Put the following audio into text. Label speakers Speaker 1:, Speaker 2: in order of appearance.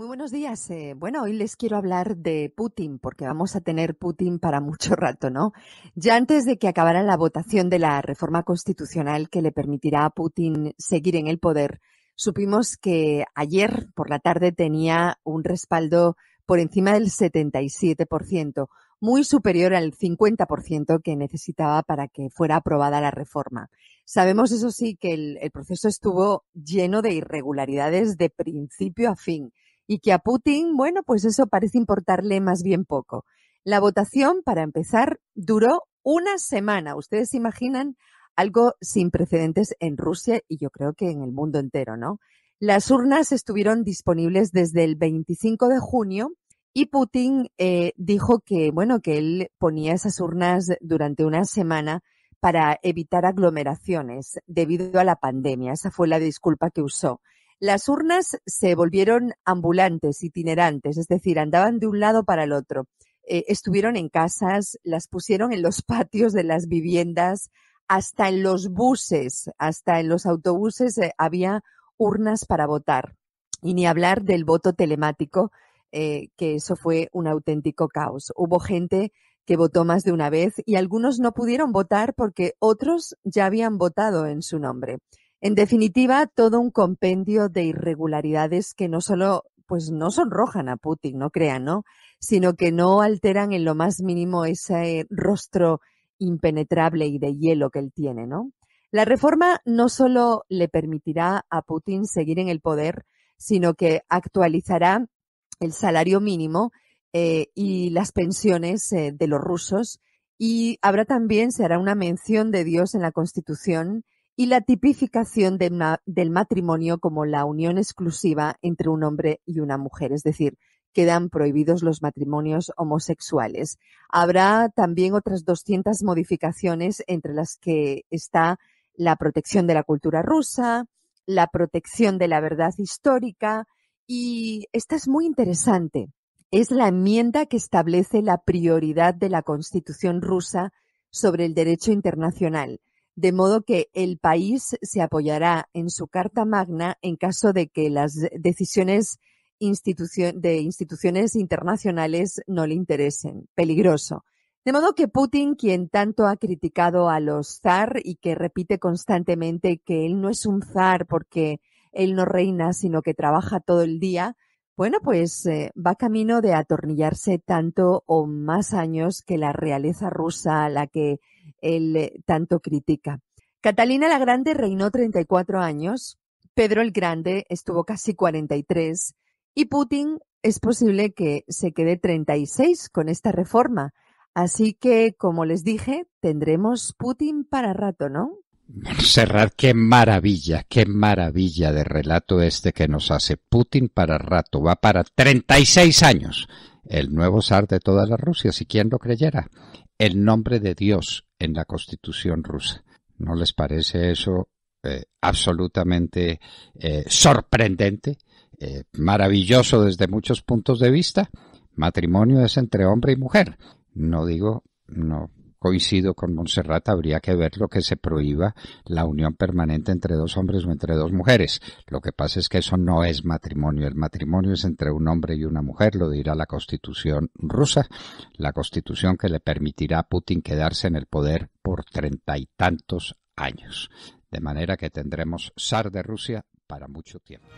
Speaker 1: Muy buenos días. Eh, bueno, hoy les quiero hablar de Putin, porque vamos a tener Putin para mucho rato, ¿no? Ya antes de que acabara la votación de la reforma constitucional que le permitirá a Putin seguir en el poder, supimos que ayer por la tarde tenía un respaldo por encima del 77%, muy superior al 50% que necesitaba para que fuera aprobada la reforma. Sabemos, eso sí, que el, el proceso estuvo lleno de irregularidades de principio a fin y que a Putin, bueno, pues eso parece importarle más bien poco. La votación, para empezar, duró una semana. Ustedes se imaginan algo sin precedentes en Rusia y yo creo que en el mundo entero, ¿no? Las urnas estuvieron disponibles desde el 25 de junio y Putin eh, dijo que, bueno, que él ponía esas urnas durante una semana para evitar aglomeraciones debido a la pandemia. Esa fue la disculpa que usó. Las urnas se volvieron ambulantes, itinerantes, es decir, andaban de un lado para el otro. Eh, estuvieron en casas, las pusieron en los patios de las viviendas, hasta en los buses, hasta en los autobuses eh, había urnas para votar. Y ni hablar del voto telemático, eh, que eso fue un auténtico caos. Hubo gente que votó más de una vez y algunos no pudieron votar porque otros ya habían votado en su nombre. En definitiva, todo un compendio de irregularidades que no solo, pues no sonrojan a Putin, no crean, ¿no? Sino que no alteran en lo más mínimo ese rostro impenetrable y de hielo que él tiene, ¿no? La reforma no solo le permitirá a Putin seguir en el poder, sino que actualizará el salario mínimo eh, y las pensiones eh, de los rusos y habrá también, se hará una mención de Dios en la Constitución y la tipificación del matrimonio como la unión exclusiva entre un hombre y una mujer, es decir, quedan prohibidos los matrimonios homosexuales. Habrá también otras 200 modificaciones entre las que está la protección de la cultura rusa, la protección de la verdad histórica y esta es muy interesante. Es la enmienda que establece la prioridad de la Constitución rusa sobre el derecho internacional de modo que el país se apoyará en su Carta Magna en caso de que las decisiones de instituciones internacionales no le interesen. Peligroso. De modo que Putin, quien tanto ha criticado a los zar y que repite constantemente que él no es un zar porque él no reina, sino que trabaja todo el día, bueno, pues eh, va camino de atornillarse tanto o más años que la realeza rusa, a la que él eh, tanto critica. Catalina la Grande reinó 34 años, Pedro el Grande estuvo casi 43 y Putin es posible que se quede 36 con esta reforma. Así que, como les dije, tendremos Putin para rato, ¿no?
Speaker 2: Serrat, qué maravilla, qué maravilla de relato este que nos hace Putin para rato. Va para 36 años. El nuevo zar de toda la Rusia, si quien lo creyera. El nombre de Dios en la constitución rusa. ¿No les parece eso eh, absolutamente eh, sorprendente? Eh, maravilloso desde muchos puntos de vista. Matrimonio es entre hombre y mujer. No digo, no coincido con Montserrat, habría que ver lo que se prohíba la unión permanente entre dos hombres o entre dos mujeres. Lo que pasa es que eso no es matrimonio. El matrimonio es entre un hombre y una mujer, lo dirá la constitución rusa, la constitución que le permitirá a Putin quedarse en el poder por treinta y tantos años. De manera que tendremos zar de Rusia para mucho tiempo.